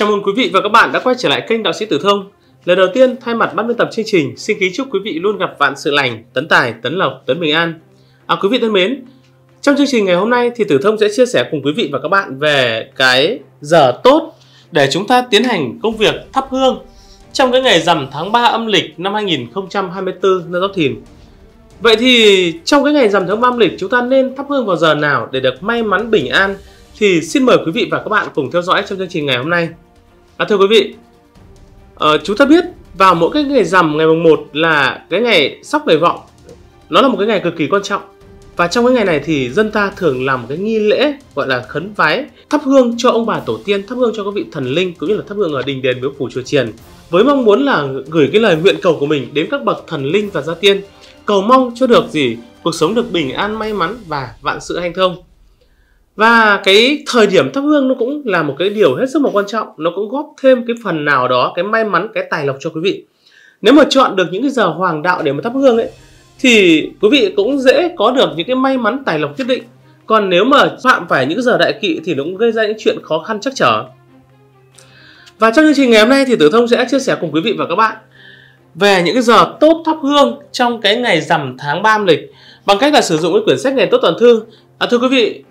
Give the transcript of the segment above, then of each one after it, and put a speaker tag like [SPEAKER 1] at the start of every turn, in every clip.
[SPEAKER 1] Chào mừng quý vị và các bạn đã quay trở lại kênh Đạo sĩ Tử Thông. Lần đầu tiên, thay mặt ban biên tập chương trình, xin kính chúc quý vị luôn gặp vạn sự lành, tấn tài, tấn lộc, tấn bình an. À quý vị thân mến, trong chương trình ngày hôm nay thì Tử Thông sẽ chia sẻ cùng quý vị và các bạn về cái giờ tốt để chúng ta tiến hành công việc thắp hương trong cái ngày rằm tháng 3 âm lịch năm 2024 năm Giáp Thìn. Vậy thì trong cái ngày rằm tháng 3 âm lịch chúng ta nên thắp hương vào giờ nào để được may mắn bình an thì xin mời quý vị và các bạn cùng theo dõi trong chương trình ngày hôm nay. À, thưa quý vị, uh, chúng ta biết vào mỗi cái ngày rằm ngày mùng 1 là cái ngày sóc về vọng. Nó là một cái ngày cực kỳ quan trọng. Và trong cái ngày này thì dân ta thường làm một cái nghi lễ gọi là khấn vái, thắp hương cho ông bà tổ tiên, thắp hương cho các vị thần linh cũng như là thắp hương ở đình đền miếu phủ chùa chiền với mong muốn là gửi cái lời nguyện cầu của mình đến các bậc thần linh và gia tiên cầu mong cho được gì cuộc sống được bình an may mắn và vạn sự hanh thông và cái thời điểm thắp hương nó cũng là một cái điều hết sức là quan trọng. Nó cũng góp thêm cái phần nào đó cái may mắn cái tài lộc cho quý vị. Nếu mà chọn được những cái giờ hoàng đạo để mà thắp hương ấy thì quý vị cũng dễ có được những cái may mắn tài lộc nhất định. Còn nếu mà phạm phải những giờ đại kỵ thì nó cũng gây ra những chuyện khó khăn chắc trở. Và trong chương trình ngày hôm nay thì Tử Thông sẽ chia sẻ cùng quý vị và các bạn về những cái giờ tốt thắp hương trong cái ngày rằm tháng 3 âm lịch bằng cách là sử dụng cái quyển sách ngày tốt toàn thư. À, thưa quý vị,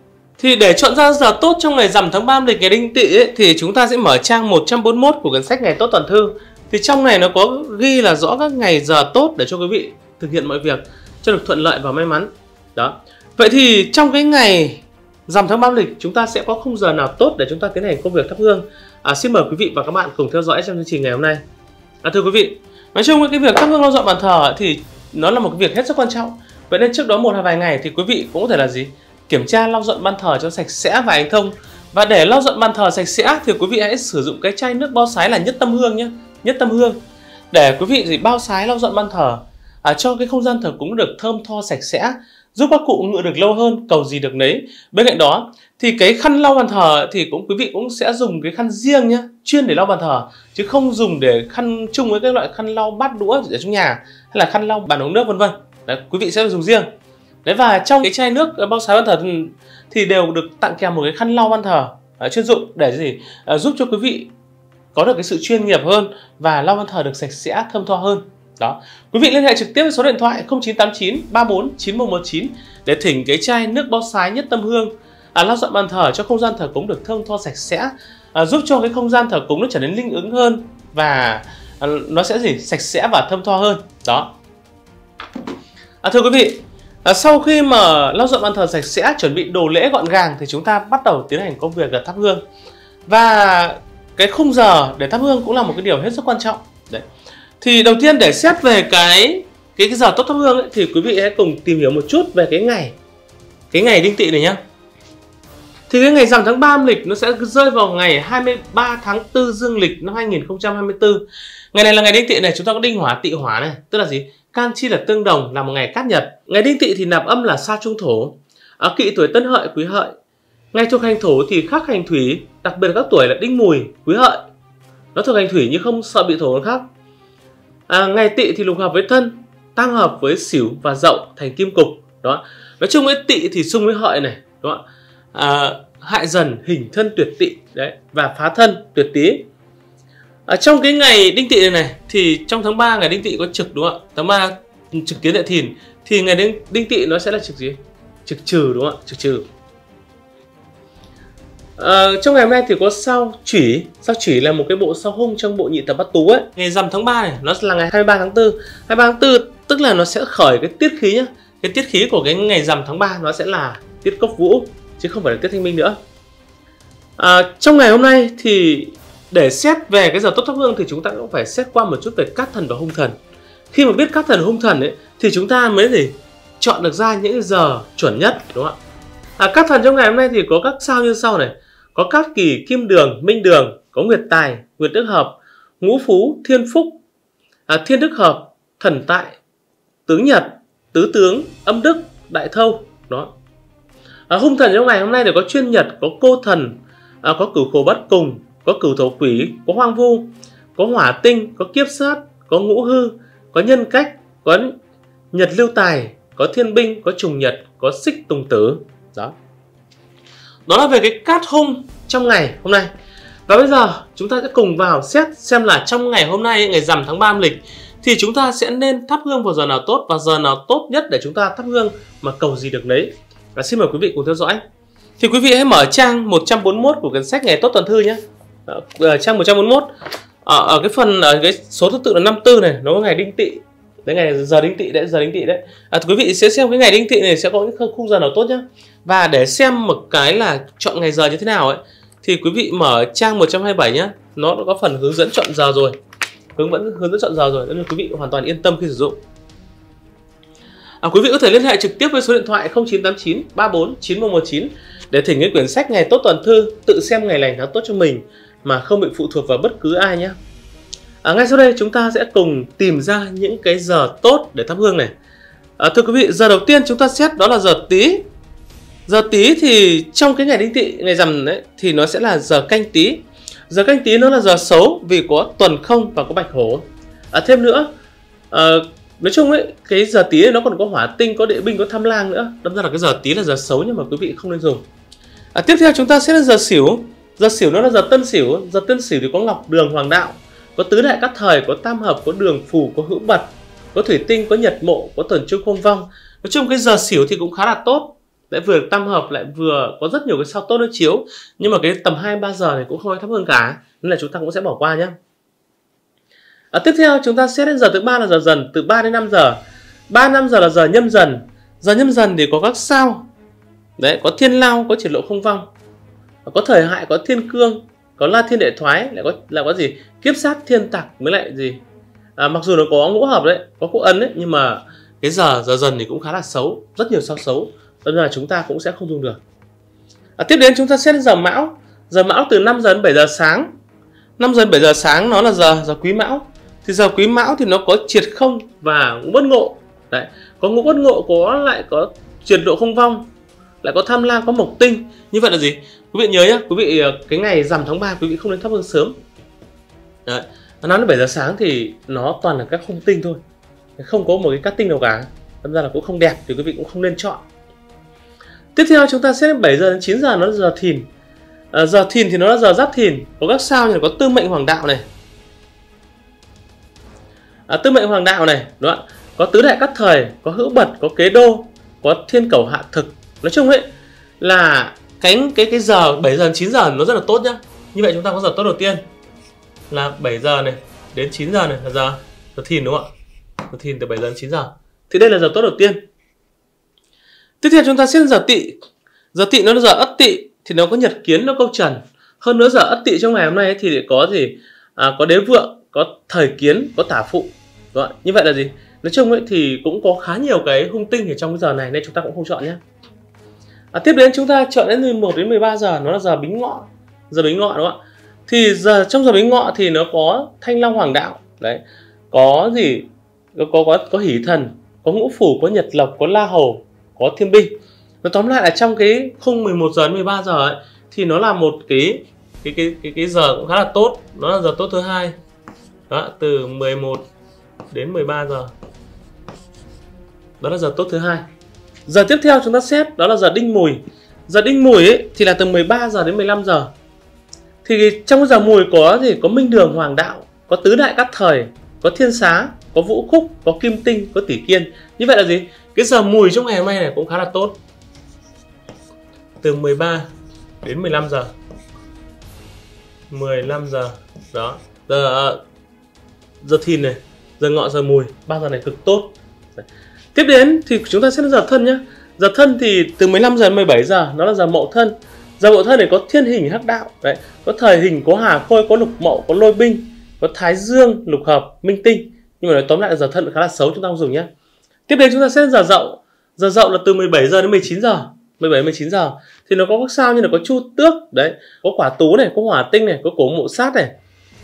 [SPEAKER 1] thì để chọn ra giờ tốt trong ngày rằm tháng 3 âm lịch ngày đinh tỵ ấy, thì chúng ta sẽ mở trang 141 của cuốn sách ngày tốt toàn thư. Thì trong này nó có ghi là rõ các ngày giờ tốt để cho quý vị thực hiện mọi việc cho được thuận lợi và may mắn. Đó. Vậy thì trong cái ngày rằm tháng 3 âm lịch chúng ta sẽ có khung giờ nào tốt để chúng ta tiến hành công việc thắp hương? À, xin mời quý vị và các bạn cùng theo dõi trong chương trình ngày hôm nay. À, thưa quý vị, nói chung cái việc thắp hương lau dọn bàn thờ thì nó là một cái việc hết sức quan trọng. Vậy nên trước đó một hai vài ngày thì quý vị cũng có thể là gì? Kiểm tra lau dọn bàn thờ cho sạch sẽ và hành thông. Và để lau dọn bàn thờ sạch sẽ thì quý vị hãy sử dụng cái chai nước bao sái là nhất tâm hương nhé, nhất tâm hương. Để quý vị gì bao sái lau dọn bàn thờ à, cho cái không gian thờ cúng được thơm tho sạch sẽ giúp các cụ ngự được lâu hơn cầu gì được nấy bên cạnh đó thì cái khăn lau bàn thờ thì cũng quý vị cũng sẽ dùng cái khăn riêng nhé chuyên để lau bàn thờ chứ không dùng để khăn chung với các loại khăn lau bát đũa ở trong nhà hay là khăn lau bàn uống nước vân vân đấy quý vị sẽ dùng riêng đấy và trong cái chai nước ờ, bao sái ban thờ thì đều được tặng kèm một cái khăn lau ban thờ uh, chuyên dụng để gì? Uh, giúp cho quý vị có được cái sự chuyên nghiệp hơn và lau ban thờ được sạch sẽ thơm tho hơn. Đó. Quý vị liên hệ trực tiếp với số điện thoại 0989 34 9119 để thỉnh cái chai nước bao sái nhất tâm hương à, lau dọn bàn thờ cho không gian thờ cúng được thơm tho sạch sẽ à, giúp cho cái không gian thờ cúng nó trở nên linh ứng hơn và à, nó sẽ gì? Sạch sẽ và thơm tho hơn. Đó. À, thưa quý vị à, sau khi mà lau dọn bàn thờ sạch sẽ chuẩn bị đồ lễ gọn gàng thì chúng ta bắt đầu tiến hành công việc là thắp hương. Và cái khung giờ để thắp hương cũng là một cái điều hết sức quan trọng. Đấy. Thì đầu tiên để xét về cái cái, cái giờ tốt thắp hương ấy, thì quý vị hãy cùng tìm hiểu một chút về cái ngày cái ngày đinh tỵ này nhá. Thì cái ngày rằm tháng 3 âm lịch nó sẽ rơi vào ngày 23 tháng 4 dương lịch năm 2024 ngày này là ngày đinh tỵ này chúng ta có đinh hỏa tỵ hỏa này. Tức là gì? Can chi là tương đồng là một ngày cát nhật ngày đinh tỵ thì nạp âm là sa trung thổ. Ở kỵ tuổi tân hợi quý hợi. Ngày thuộc hành thổ thì khắc hành thủy đặc biệt là các tuổi là đinh mùi quý hợi. Nó thuộc hành thủy nhưng không sợ bị thổ nó à, ngày tỵ thì lục hợp với thân tam hợp với xỉu và dậu thành kim cục đó nói chung với tỵ thì xung với hợi này đúng không à, hại dần hình thân tuyệt tỵ đấy và phá thân tuyệt tý à, trong cái ngày đinh tỵ này, này thì trong tháng 3 ngày đinh tỵ có trực đúng không ạ? Tháng 3 trực kiến đại thìn thì ngày đinh, đinh tỵ nó sẽ là trực gì? Trực trừ đúng không ạ? Trực trừ. À, trong ngày hôm nay thì có sao chủy. Sao chủy là một cái bộ sao hung trong bộ nhị tập bát tú ấy. Ngày rằm tháng 3 này nó là ngày 23 tháng 4 23 tháng 4 tức là nó sẽ khởi cái tiết khí nhá. Cái tiết khí của cái ngày rằm tháng 3 nó sẽ là tiết cốc vũ chứ không phải là tiết thanh minh nữa. À, trong ngày hôm nay thì để xét về cái giờ tốt thắp hương thì chúng ta cũng phải xét qua một chút về cát thần và hung thần. Khi mà biết cát thần hung thần ấy thì chúng ta mới gì chọn được ra những giờ chuẩn nhất đúng không ạ? À, cát thần trong ngày hôm nay thì có các sao như sau này. Có cát kỳ kim đường minh đường có nguyệt tài nguyệt đức hợp ngũ phú thiên phúc à, thiên đức hợp thần tại tướng nhật tứ tướng âm đức đại thâu đó. À, hung thần trong ngày hôm nay thì có chuyên nhật có cô thần à, có cửu khổ bất cùng có cửu thổ quỷ, có hoang vu, có hỏa tinh, có kiếp sát, có ngũ hư, có nhân cách, có nhật lưu tài, có thiên binh, có trùng nhật, có xích tùng tử đó đó là về cái cát hung trong ngày hôm nay Và bây giờ chúng ta sẽ cùng vào xét xem là trong ngày hôm nay, ngày rằm tháng 3 âm lịch, thì chúng ta sẽ nên thắp hương vào giờ nào tốt và giờ nào tốt nhất để chúng ta thắp hương mà cầu gì được đấy. Và xin mời quý vị cùng theo dõi. Thì quý vị hãy mở trang 141 của cuốn sách ngày tốt tuần thư nhé. Ở trang 141 ở, ở cái phần ở cái số thứ tự là 54 này nó có ngày đinh tỵ đấy ngày giờ đinh tỵ đấy giờ đinh tỵ đấy. À, quý vị sẽ xem cái ngày đinh tỵ này sẽ có những khung giờ nào tốt nhá. Và để xem một cái là chọn ngày giờ như thế nào ấy thì quý vị mở trang 127 nhá. Nó đã có phần hướng dẫn chọn giờ rồi. Hướng dẫn hướng dẫn chọn giờ rồi nên quý vị hoàn toàn yên tâm khi sử dụng. À, quý vị có thể liên hệ trực tiếp với số điện thoại 0989 34 9119 để thỉnh cái quyển sách ngày tốt toàn thư tự xem ngày lành tháng tốt cho mình mà không bị phụ thuộc vào bất cứ ai nhé. À, ngay sau đây chúng ta sẽ cùng tìm ra những cái giờ tốt để thắp hương này. À, thưa quý vị giờ đầu tiên chúng ta xét đó là giờ tí giờ tí thì trong cái ngày đinh tỵ ngày rằm đấy thì nó sẽ là giờ canh tí giờ canh tí nó là giờ xấu vì có tuần không và có bạch hổ. À, thêm nữa à, nói chung ấy cái giờ tí nó còn có hỏa tinh có địa binh có tham lang nữa. Đâm ra là cái giờ tí là giờ xấu nhưng mà quý vị không nên dùng. À, tiếp theo chúng ta sẽ là giờ xỉu giờ xỉu nó là giờ tân xỉu giờ tân xỉu thì có ngọc đường hoàng đạo có tứ đại các thời có tam hợp có đường phù có hữu bật có thủy tinh có nhật mộ có tuần trung không vong. Nói chung cái giờ xỉu thì cũng khá là tốt. Lại vừa tam hợp lại vừa có rất nhiều cái sao tốt nó chiếu. Nhưng mà cái tầm hai ba giờ này cũng không ai thấp hơn cả. Nên là chúng ta cũng sẽ bỏ qua nhé à, tiếp theo chúng ta xét đến giờ thứ ba là giờ dần từ 3 đến 5 giờ. 3 năm giờ là giờ nhâm dần. Giờ nhâm dần thì có các sao. Đấy có thiên lao có triển lộ không vong có thời hại có thiên cương có la thiên đệ thoái lại có là có gì? Kiếp sát thiên tặc mới lại gì? À, mặc dù nó có ngũ hợp đấy có quốc ân đấy nhưng mà cái giờ giờ dần thì cũng khá là xấu rất nhiều sao xấu. Nên là chúng ta cũng sẽ không dùng được. À, tiếp đến chúng ta xét đến giờ mão. Giờ mão từ 5 giờ đến 7 giờ sáng. 5 giờ đến 7 giờ sáng nó là giờ giờ quý mão. Thì giờ quý mão thì nó có triệt không và ngũ bất ngộ. Đấy có ngũ bất ngộ có lại có triệt độ không vong lại có tham lam có mộc tinh. Như vậy là gì? Quý vị nhớ nhé quý vị ờ, cái ngày rằm tháng 3 quý vị không nên thắp hương sớm. Đấy. nó đến 7 giờ sáng thì nó toàn là các không tinh thôi. Không có một cái cắt tinh nào cả. Đâm ra là cũng không đẹp thì quý vị cũng không nên chọn. Tiếp theo chúng ta sẽ đến 7 giờ đến 9 giờ nó là giờ thìn. À, giờ thìn thì nó là giờ giáp thìn. Có các sao như là có tư mệnh hoàng đạo này. À, tư mệnh hoàng đạo này đúng không? có tứ đại các thời có hữu bật có kế đô có thiên cầu hạ thực nói chung ấy là cái cái cái giờ 7 giờ 9 giờ nó rất là tốt nhá. Như vậy chúng ta có giờ tốt đầu tiên là 7 giờ này đến 9 giờ này là giờ giờ thìn đúng không ạ? Giờ thìn từ 7 giờ đến 9 giờ. Thì đây là giờ tốt đầu tiên. Tiếp theo chúng ta xem giờ tỵ giờ tỵ nó là giờ ất tỵ thì nó có nhật kiến nó câu trần. Hơn nữa giờ ất tỵ trong ngày hôm nay thì có gì? À, có đế vượng có thời kiến có tả phụ. Đúng không? như vậy là gì? Nói chung ấy thì cũng có khá nhiều cái hung tinh ở trong cái giờ này nên chúng ta cũng không chọn nhé à, tiếp đến chúng ta chọn đến 11 đến 13 giờ nó là giờ bính ngọ giờ bính ngọ đúng không ạ? Thì giờ trong giờ bính ngọ thì nó có thanh long hoàng đạo đấy. Có gì? Có có có, có hỷ thần có ngũ phủ có nhật lộc có la hầu có thiên binh. Nó tóm lại là trong cái khung 11 giờ đến 13 giờ ấy, thì nó là một cái cái cái cái cái giờ cũng khá là tốt. Nó là giờ tốt thứ hai. Đó từ 11 đến 13 giờ. Đó là giờ tốt thứ hai. Giờ tiếp theo chúng ta xét đó là giờ đinh mùi. Giờ đinh mùi ấy, thì là từ 13 giờ đến 15 giờ. Thì trong giờ mùi có gì? Có minh đường hoàng đạo, có tứ đại các thời, có thiên xá, có vũ khúc, có kim tinh, có tỷ kiên. Như vậy là gì? Cái giờ mùi trong ngày hôm nay này cũng khá là tốt. Từ 13 đến 15 giờ. 15 giờ. Đó. Giờ ờ, giờ thìn này, giờ ngọ giờ mùi, ba giờ này cực tốt Tiếp đến thì chúng ta sẽ giờ thân nhé. Giờ thân thì từ 15 giờ đến 17 giờ nó là giờ mậu thân. Giờ mậu thân này có thiên hình hắc đạo, đấy, có thời hình, có hà khôi, có lục mậu, có lôi binh, có thái dương, lục hợp, minh tinh. Nhưng mà nói tóm lại là giờ thân khá là xấu chúng ta không dùng nhé. Tiếp đến chúng ta sẽ giờ dậu. Giờ dậu là từ 17 giờ đến 19 giờ. 17 19 giờ thì nó có các sao như là có chu tước đấy, có quả tú này, có hỏa tinh này, có cổ mộ sát này,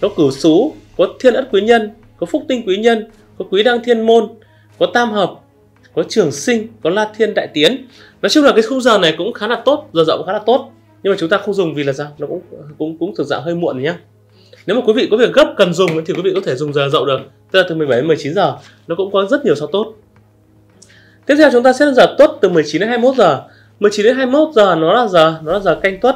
[SPEAKER 1] có cửu xú, có thiên ất quý nhân, có phúc tinh quý nhân, có quý đăng thiên môn, có tam hợp, có trường sinh, có la thiên đại tiến. Nói chung là cái khung giờ này cũng khá là tốt, giờ rộng khá là tốt. Nhưng mà chúng ta không dùng vì là sao? Nó cũng cũng cũng thực dạng hơi muộn nhá. Nếu mà quý vị có việc gấp cần dùng thì quý vị có thể dùng giờ dậu được. Tức là từ 17 đến 19 giờ. Nó cũng có rất nhiều sao tốt. Tiếp theo chúng ta sẽ giờ tốt từ 19 đến 21 giờ. 19 đến 21 giờ nó là giờ, nó là giờ canh tuất.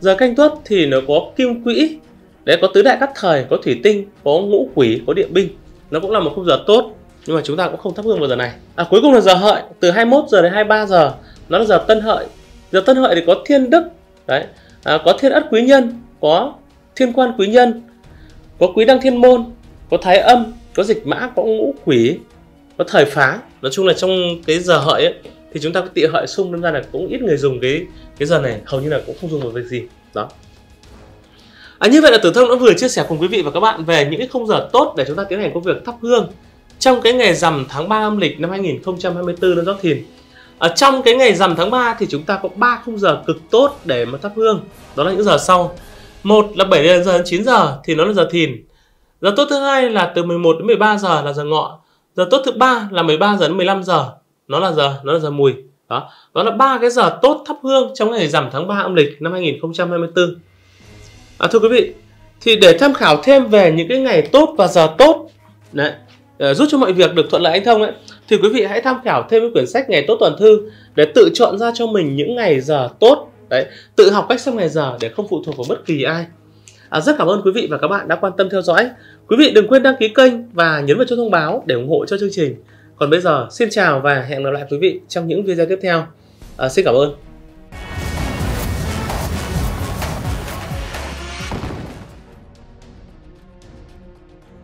[SPEAKER 1] Giờ canh tuất thì nó có kim quỹ. Đấy, có tứ đại cát thời, có thủy tinh, có ngũ quỷ, có địa binh. Nó cũng là một khung giờ tốt nhưng mà chúng ta cũng không thắp hương vào giờ này. À, cuối cùng là giờ hợi. Từ 21 giờ đến 23 giờ. Nó là giờ tân hợi. Giờ tân hợi thì có thiên đức. Đấy. À, có thiên ất quý nhân. Có thiên quan quý nhân. Có quý đăng thiên môn. Có thái âm. Có dịch mã. Có ngũ quỷ. Có thời phá. Nói chung là trong cái giờ hợi ấy, thì chúng ta có tị hợi xung. Nên ra là cũng ít người dùng cái cái giờ này. Hầu như là cũng không dùng một việc gì. Đó. À, như vậy là Tử Thông đã vừa chia sẻ cùng quý vị và các bạn về những cái không giờ tốt để chúng ta tiến hành công việc thắp hương trong cái ngày rằm tháng 3 âm lịch năm 2024 năm Giáp Thìn. Ở trong cái ngày rằm tháng 3 thì chúng ta có 3 khung giờ cực tốt để mà thắp hương. Đó là những giờ sau. Một là 7 giờ đến 9 giờ thì nó là giờ Thìn. Giờ tốt thứ hai là từ 11 đến 13 giờ là giờ ngọ. Giờ tốt thứ ba là 13 giờ đến 15 giờ. Nó là giờ nó là giờ mùi. Đó, đó là ba cái giờ tốt thắp hương trong ngày rằm tháng 3 âm lịch năm 2024. À, thưa quý vị, thì để tham khảo thêm về những cái ngày tốt và giờ tốt đấy, Ờ, giúp cho mọi việc được thuận lợi anh thông ấy, thì quý vị hãy tham khảo thêm cái quyển sách ngày tốt toàn thư để tự chọn ra cho mình những ngày giờ tốt. Đấy tự học cách xem ngày giờ để không phụ thuộc vào bất kỳ ai. À, rất cảm ơn quý vị và các bạn đã quan tâm theo dõi. Quý vị đừng quên đăng ký kênh và nhấn vào chuông thông báo để ủng hộ cho chương trình. Còn bây giờ xin chào và hẹn gặp lại quý vị trong những video tiếp theo. À, xin cảm ơn.